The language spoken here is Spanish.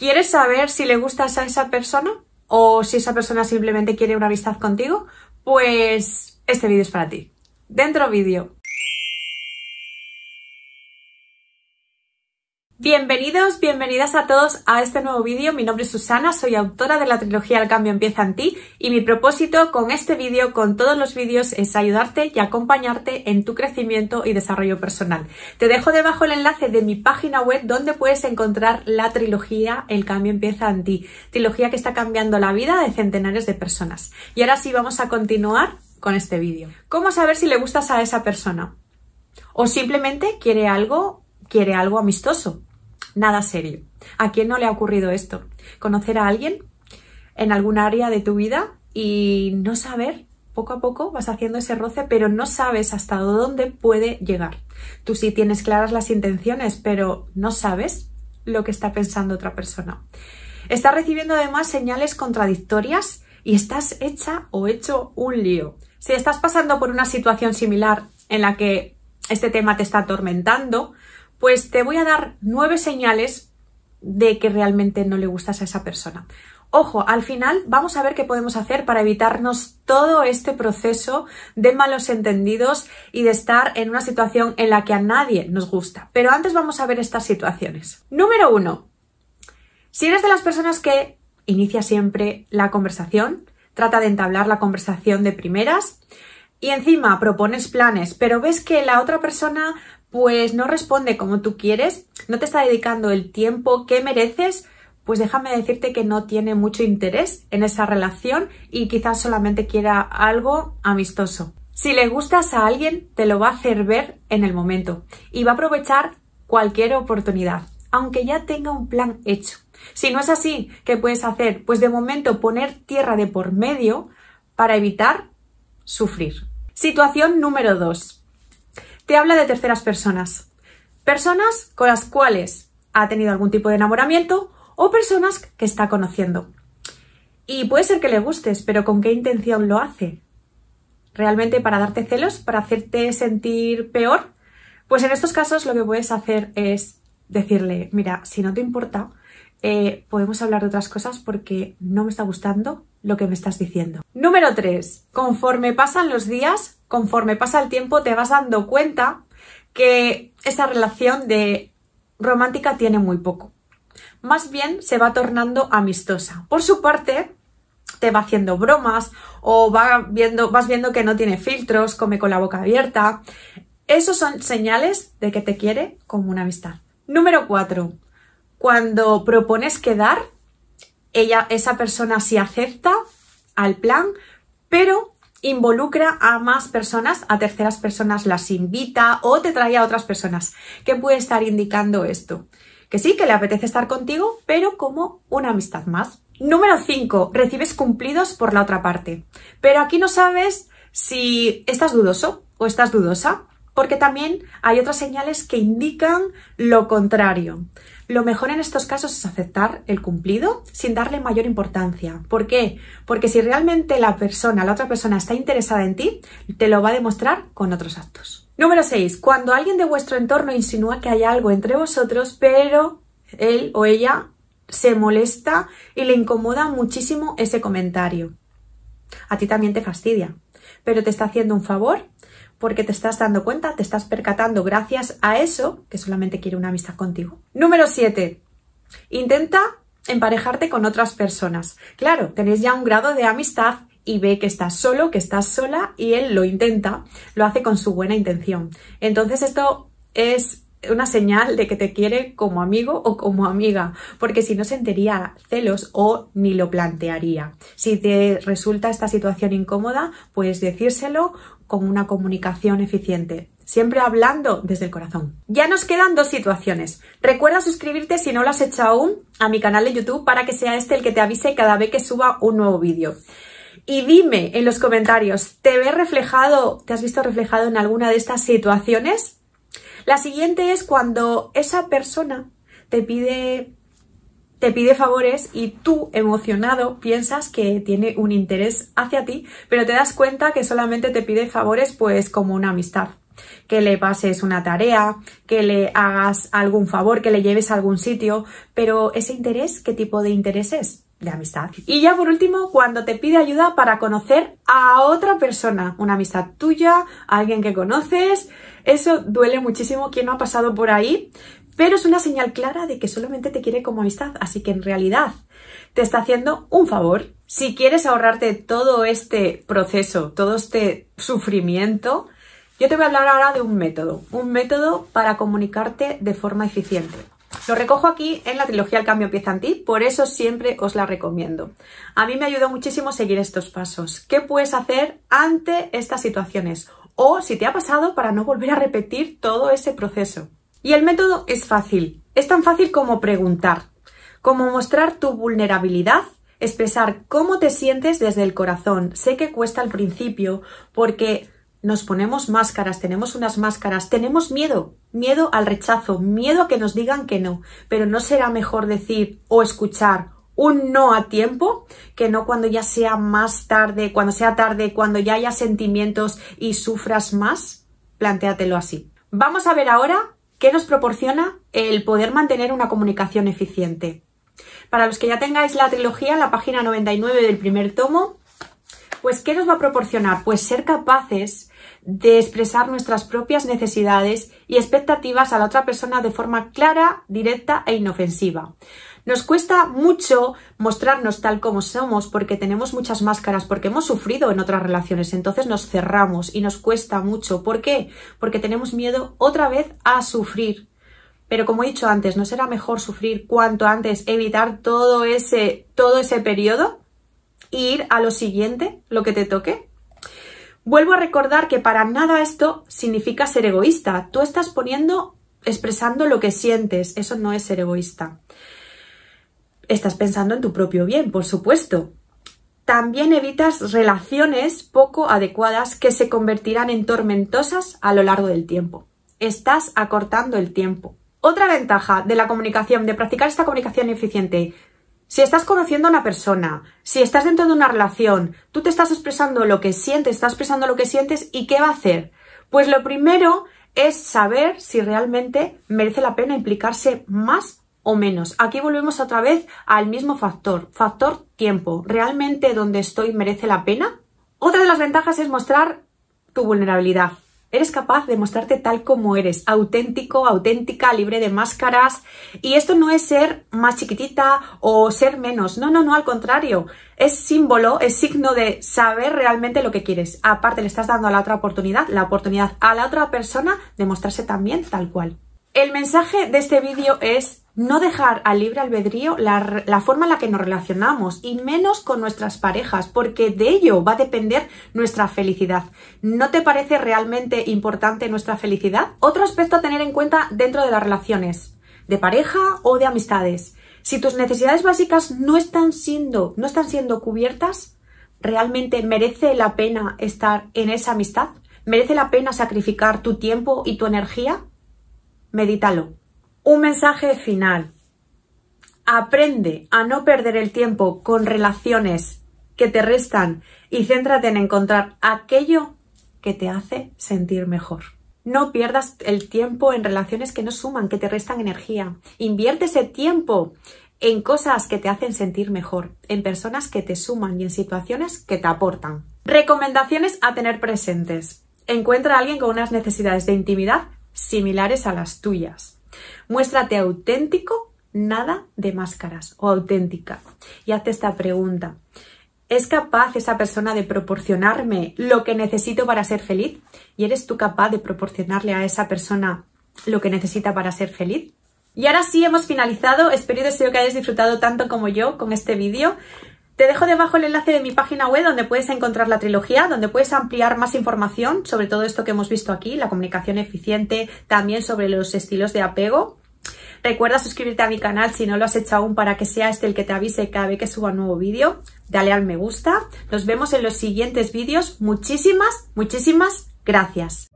¿Quieres saber si le gustas a esa persona o si esa persona simplemente quiere una amistad contigo? Pues este vídeo es para ti. Dentro vídeo. Bienvenidos, bienvenidas a todos a este nuevo vídeo. Mi nombre es Susana, soy autora de la trilogía El cambio empieza en ti y mi propósito con este vídeo, con todos los vídeos, es ayudarte y acompañarte en tu crecimiento y desarrollo personal. Te dejo debajo el enlace de mi página web donde puedes encontrar la trilogía El cambio empieza en ti, trilogía que está cambiando la vida de centenares de personas. Y ahora sí vamos a continuar con este vídeo. ¿Cómo saber si le gustas a esa persona? O simplemente quiere algo, quiere algo amistoso nada serio. ¿A quién no le ha ocurrido esto? Conocer a alguien en algún área de tu vida y no saber, poco a poco vas haciendo ese roce, pero no sabes hasta dónde puede llegar. Tú sí tienes claras las intenciones, pero no sabes lo que está pensando otra persona. Estás recibiendo además señales contradictorias y estás hecha o hecho un lío. Si estás pasando por una situación similar en la que este tema te está atormentando, pues te voy a dar nueve señales de que realmente no le gustas a esa persona. Ojo, al final vamos a ver qué podemos hacer para evitarnos todo este proceso de malos entendidos y de estar en una situación en la que a nadie nos gusta. Pero antes vamos a ver estas situaciones. Número uno, si eres de las personas que inicia siempre la conversación, trata de entablar la conversación de primeras y encima propones planes, pero ves que la otra persona pues no responde como tú quieres, no te está dedicando el tiempo que mereces, pues déjame decirte que no tiene mucho interés en esa relación y quizás solamente quiera algo amistoso. Si le gustas a alguien, te lo va a hacer ver en el momento y va a aprovechar cualquier oportunidad, aunque ya tenga un plan hecho. Si no es así, ¿qué puedes hacer? Pues de momento poner tierra de por medio para evitar sufrir. Situación número 2 te habla de terceras personas. Personas con las cuales ha tenido algún tipo de enamoramiento o personas que está conociendo. Y puede ser que le gustes, pero ¿con qué intención lo hace? ¿Realmente para darte celos? ¿Para hacerte sentir peor? Pues en estos casos lo que puedes hacer es decirle, mira, si no te importa, eh, podemos hablar de otras cosas porque no me está gustando lo que me estás diciendo. Número 3. Conforme pasan los días, conforme pasa el tiempo, te vas dando cuenta que esa relación de romántica tiene muy poco. Más bien se va tornando amistosa. Por su parte, te va haciendo bromas o va viendo, vas viendo que no tiene filtros, come con la boca abierta. Esos son señales de que te quiere como una amistad. Número 4 cuando propones quedar, ella, esa persona sí acepta al plan, pero involucra a más personas, a terceras personas las invita o te trae a otras personas. ¿Qué puede estar indicando esto? Que sí, que le apetece estar contigo, pero como una amistad más. Número 5. Recibes cumplidos por la otra parte. Pero aquí no sabes si estás dudoso o estás dudosa, porque también hay otras señales que indican lo contrario. Lo mejor en estos casos es aceptar el cumplido sin darle mayor importancia. ¿Por qué? Porque si realmente la persona, la otra persona está interesada en ti, te lo va a demostrar con otros actos. Número 6. Cuando alguien de vuestro entorno insinúa que hay algo entre vosotros, pero él o ella se molesta y le incomoda muchísimo ese comentario. A ti también te fastidia, pero te está haciendo un favor porque te estás dando cuenta, te estás percatando gracias a eso que solamente quiere una amistad contigo. Número 7. Intenta emparejarte con otras personas. Claro, tenéis ya un grado de amistad y ve que estás solo, que estás sola y él lo intenta, lo hace con su buena intención. Entonces esto es una señal de que te quiere como amigo o como amiga, porque si no sentiría celos o ni lo plantearía. Si te resulta esta situación incómoda, puedes decírselo con una comunicación eficiente, siempre hablando desde el corazón. Ya nos quedan dos situaciones. Recuerda suscribirte si no lo has hecho aún a mi canal de YouTube para que sea este el que te avise cada vez que suba un nuevo vídeo. Y dime en los comentarios, ¿te ves reflejado, te has visto reflejado en alguna de estas situaciones? La siguiente es cuando esa persona te pide te pide favores y tú, emocionado, piensas que tiene un interés hacia ti, pero te das cuenta que solamente te pide favores pues como una amistad. que le pases una tarea, que le hagas algún favor, que le lleves a algún sitio, pero ese interés, ¿qué tipo de interés es? De amistad. Y ya por último, cuando te pide ayuda para conocer a otra persona, una amistad tuya, alguien que conoces, eso duele muchísimo. ¿Quién no ha pasado por ahí? Pero es una señal clara de que solamente te quiere como amistad, así que en realidad te está haciendo un favor. Si quieres ahorrarte todo este proceso, todo este sufrimiento, yo te voy a hablar ahora de un método, un método para comunicarte de forma eficiente. Lo recojo aquí en la trilogía El cambio empieza en ti, por eso siempre os la recomiendo. A mí me ayudó muchísimo seguir estos pasos. ¿Qué puedes hacer ante estas situaciones? O si te ha pasado para no volver a repetir todo ese proceso. Y el método es fácil. Es tan fácil como preguntar, como mostrar tu vulnerabilidad, expresar cómo te sientes desde el corazón. Sé que cuesta al principio porque nos ponemos máscaras, tenemos unas máscaras, tenemos miedo, miedo al rechazo, miedo a que nos digan que no, pero no será mejor decir o escuchar un no a tiempo que no cuando ya sea más tarde, cuando sea tarde, cuando ya haya sentimientos y sufras más. Plantéatelo así. Vamos a ver ahora qué nos proporciona el poder mantener una comunicación eficiente. Para los que ya tengáis la trilogía, la página 99 del primer tomo, pues ¿qué nos va a proporcionar? Pues ser capaces de expresar nuestras propias necesidades y expectativas a la otra persona de forma clara, directa e inofensiva. Nos cuesta mucho mostrarnos tal como somos porque tenemos muchas máscaras, porque hemos sufrido en otras relaciones, entonces nos cerramos y nos cuesta mucho. ¿Por qué? Porque tenemos miedo otra vez a sufrir. Pero como he dicho antes, ¿no será mejor sufrir cuanto antes, evitar todo ese, todo ese periodo e ir a lo siguiente, lo que te toque? Vuelvo a recordar que para nada esto significa ser egoísta. Tú estás poniendo, expresando lo que sientes. Eso no es ser egoísta. Estás pensando en tu propio bien, por supuesto. También evitas relaciones poco adecuadas que se convertirán en tormentosas a lo largo del tiempo. Estás acortando el tiempo. Otra ventaja de la comunicación, de practicar esta comunicación eficiente, si estás conociendo a una persona, si estás dentro de una relación, tú te estás expresando lo que sientes, estás expresando lo que sientes y ¿qué va a hacer? Pues lo primero es saber si realmente merece la pena implicarse más o menos. Aquí volvemos otra vez al mismo factor, factor tiempo. ¿Realmente donde estoy merece la pena? Otra de las ventajas es mostrar tu vulnerabilidad. Eres capaz de mostrarte tal como eres, auténtico, auténtica, libre de máscaras. Y esto no es ser más chiquitita o ser menos. No, no, no, al contrario. Es símbolo, es signo de saber realmente lo que quieres. Aparte, le estás dando a la otra oportunidad, la oportunidad a la otra persona de mostrarse también tal cual. El mensaje de este vídeo es no dejar al libre albedrío la, forma en la que nos relacionamos y menos con nuestras parejas, porque de ello va a depender nuestra felicidad. ¿No te parece realmente importante nuestra felicidad? Otro aspecto a tener en cuenta dentro de las relaciones, de pareja o de amistades. Si tus necesidades básicas no están siendo, no están siendo cubiertas, ¿realmente merece la pena estar en esa amistad? ¿Merece la pena sacrificar tu tiempo y tu energía? Medítalo. Un mensaje final. Aprende a no perder el tiempo con relaciones que te restan y céntrate en encontrar aquello que te hace sentir mejor. No pierdas el tiempo en relaciones que no suman, que te restan energía. Invierte ese tiempo en cosas que te hacen sentir mejor, en personas que te suman y en situaciones que te aportan. Recomendaciones a tener presentes. Encuentra a alguien con unas necesidades de intimidad similares a las tuyas. Muéstrate auténtico, nada de máscaras o auténtica. Y hazte esta pregunta. ¿Es capaz esa persona de proporcionarme lo que necesito para ser feliz? ¿Y eres tú capaz de proporcionarle a esa persona lo que necesita para ser feliz? Y ahora sí hemos finalizado. Espero y deseo que hayas disfrutado tanto como yo con este vídeo. Te dejo debajo el enlace de mi página web donde puedes encontrar la trilogía, donde puedes ampliar más información sobre todo esto que hemos visto aquí, la comunicación eficiente, también sobre los estilos de apego. Recuerda suscribirte a mi canal si no lo has hecho aún para que sea este el que te avise cada vez que suba un nuevo vídeo. Dale al me gusta. Nos vemos en los siguientes vídeos. Muchísimas, muchísimas gracias.